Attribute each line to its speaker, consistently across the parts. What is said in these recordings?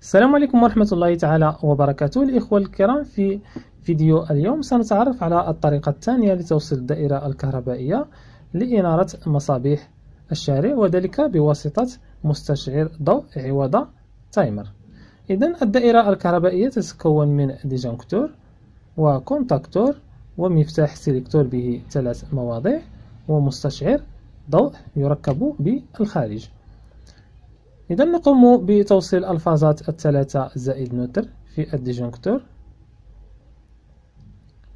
Speaker 1: السلام عليكم ورحمة الله تعالى وبركاته. الإخوة الكرام في فيديو اليوم سنتعرف على الطريقة الثانية لتوصيل الدائرة الكهربائية لإنارة مصابيح الشارع وذلك بواسطة مستشعر ضوء عوض timer. إذا الدائرة الكهربائية تتكون من disjoncteur و contacteur ومفتاح sélecteur به ثلاث مواضع ومستشعر ضوء يركب بالخارج. إذا نقوم بتوصيل الفازات الثلاثة زائد neutre في ال disjoncteur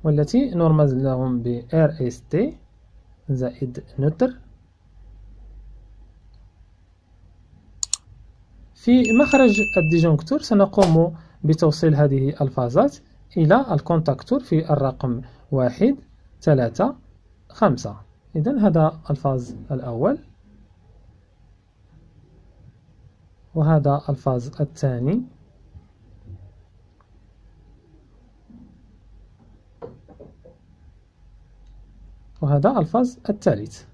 Speaker 1: والتي نرمز لهم ب RST زائد neutre. في مخرج ال disjoncteur سنقوم بتوصيل هذه الفازات إلى ال contacteur في الرقم واحد ثلاثة خمسة. إذا هذا ال phase الأول. وهذا ال phase الثاني. وهذا ال phase الثالث.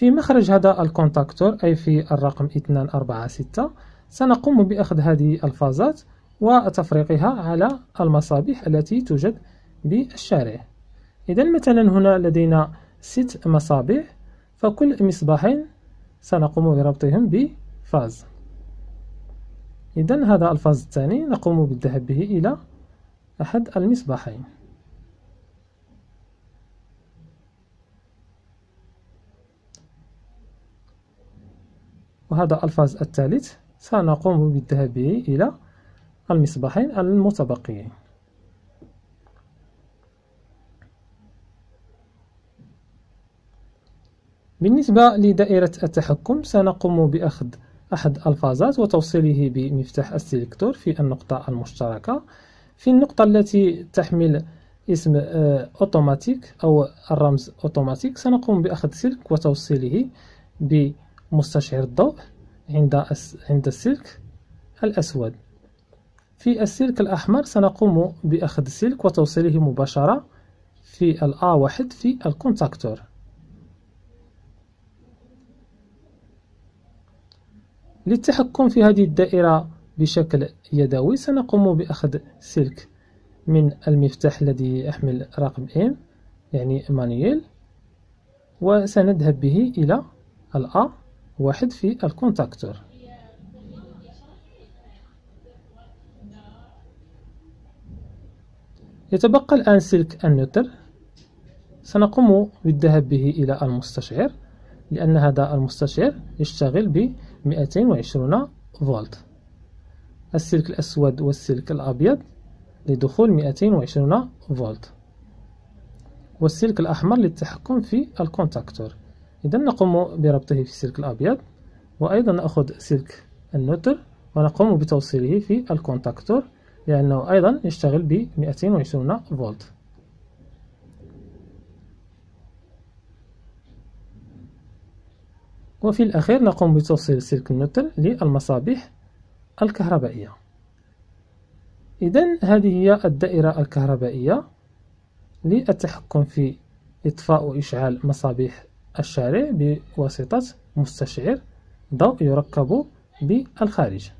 Speaker 1: في مخرج هذا ال contacteur أي في الرقم 246 سنقوم بأخذ هذه الفازات وتفريقها على المصابيح التي توجد بالشارع. إذا مثلا هنا لدينا ست مصابيح فكل مصباحين سنقوم بربطهم بفاز. إذا هذا الفاز الثاني نقوم بالذهاب به إلى أحد المصباحين. وهذا الفاز الثالث سنقوم بالذهاب به إلى المصباحين المتبقيين بالنسبة لدائرة التحكم سنقوم بأخذ أحد الفازات وتوصيله بمفتاح السيلكتور في النقطة المشتركة. في النقطة التي تحمل اسم أوتوماتيك أو الرمز أوتوماتيك سنقوم بأخذ سلك وتوصيله بمستشعر الضوء عند عند السلك الأسود. في السلك الأحمر سنقوم بأخذ سلك وتوصيله مباشرة في الآ واحد في الكونتاكتور. للتحكم في هذه الدائرة بشكل يدوي. سنقوم بأخذ سلك من المفتاح الذي يحمل رقم M يعني manuel وسنذهب به إلى ال A واحد في ال contacteur. يتبقى الآن سلك ال neutre سنقوم بالذهاب به إلى المستشعر لأن هذا المستشعر يشتغل ب 220 فولت. السلك الأسود والسلك الأبيض لدخول 220 فولت. والسلك الأحمر للتحكم في ال contacteur. إذا نقوم بربطه في السلك الأبيض وأيضا نأخذ سلك ال neutre ونقوم بتوصيله في ال contacteur لأنه أيضا يشتغل ب 220 فولت. وفي الأخير نقوم بتوصيل سلك ال neutre للمصابيح الكهربائية. إذا هذه هي الدائرة الكهربائية للتحكم في إطفاء وإشعال مصابيح الشارع بواسطة مستشعر ضوء يركب بالخارج.